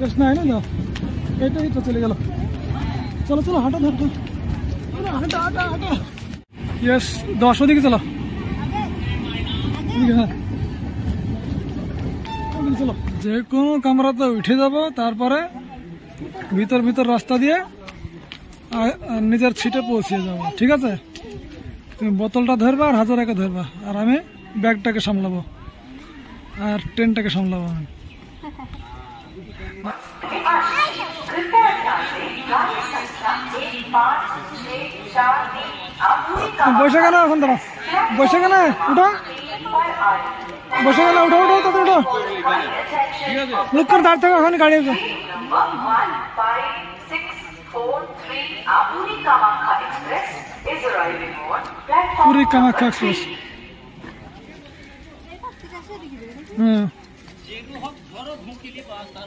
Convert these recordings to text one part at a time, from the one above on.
বেশ না, যাও। এইটাই তো চলে গেল। চলো চলো, হাঁটা ধরো হাঁটা হাঁটা হাঁটা। ইয়েস দশ, ওদিকে চলো। হ্যাঁ। চলো। যে কোনো কামরাতে উঠে যাব, তারপরে ভিতর ভিতর রাস্তা দিয়ে নিজের ছিটে পৌঁছে যাব। ঠিক আছে? তুমি বোতলটা ধরবা আর হাজারাকে ধরবা। আর আমি ব্যাগটাকে সামলাবো। আর ট্রেনটাকে সামলাবো আমি। कृपया ध्यान दें गाड़ी संख्या एक पाँच छः चार तीन आबूरी का বসে কেন এখন দাঁড়া বসে কেন উঠো पर आ रही বসে কেন উঠো উঠো তাতে উঠো লুক করে দাঁড় থাকো এখন গাড়ি আসবে number one five six four three Aburi Kamakha Express is arriving on platform Puri Kamakhya express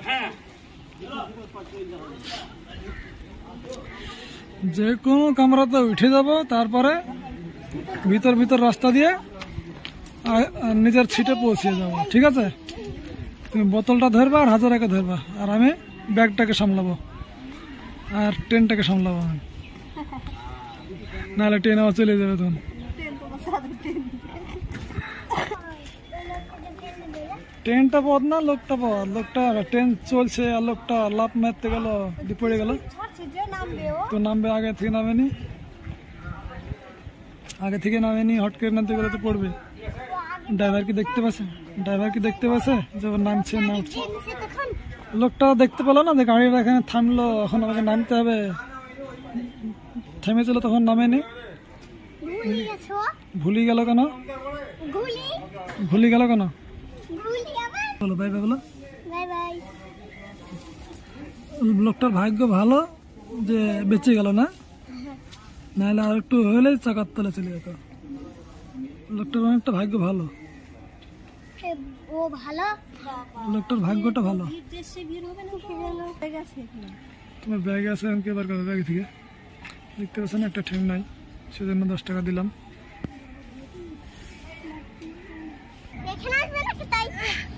হ্যাঁ যে কোনো কামরাতে উঠে যাব, তারপরে ভিতর ভিতর রাস্তা দিয়ে নিজের ছিটে পৌঁছে যাব, ঠিক আছে? তুমি বোতলটা ধরবা আর হাজারাকে ধরবা, আর আমি ব্যাগটাকে সামলাবো, আর ট্রেনটাকে সামলাবো আমি। নাহলে ট্রেন আবার চলে যাবে তখন। ট্রেনটা পথ না লোকটা পথ? লোকটা ট্রেন চলছে আর লোকটা লাভ মারতে গেল পড়ে গেল। তো নামবে আগে থেকে নামেনি। আগে থেকে নামেনি হট করে নামতে গেলে তো পড়বে। ড্রাইভার কি দেখতে পাচ্ছে? ড্রাইভার কি দেখতে পাচ্ছে? যে নামছে না লোকটা দেখতে পেল না যে গাড়িটা এখানে থামলো এখন আমাকে নামতে হবে। থেমেছিল তখন নামেনি। ভুলি গেল কেন? ভুলি গেল কেন? বলো বাই বাই বলো। বাই বাই লোকটার ভাগ্য ভালো যে বেঁচে গেল না? নাহলে আর একটু হলে চাকার তলে চলে যেত। লোকটার অনেকটা ভাগ্য ভালো। ও ভালো? লোকটার ভাগ্যটা ভালো। দেশে ভিড় হবে না সেজন্য গেছে তোমার ব্যাগ আছে এবার ব্যাগ থেকে? দেখতে পাচ্ছ না একটা ট্রেন নাই। সেজন্য দশ টাকা দিলাম।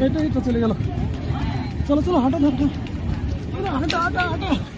থেকে এখানে সামনে দাঁড়াও। একটু দিক দাও তো একটু আগে দাও একটু আগে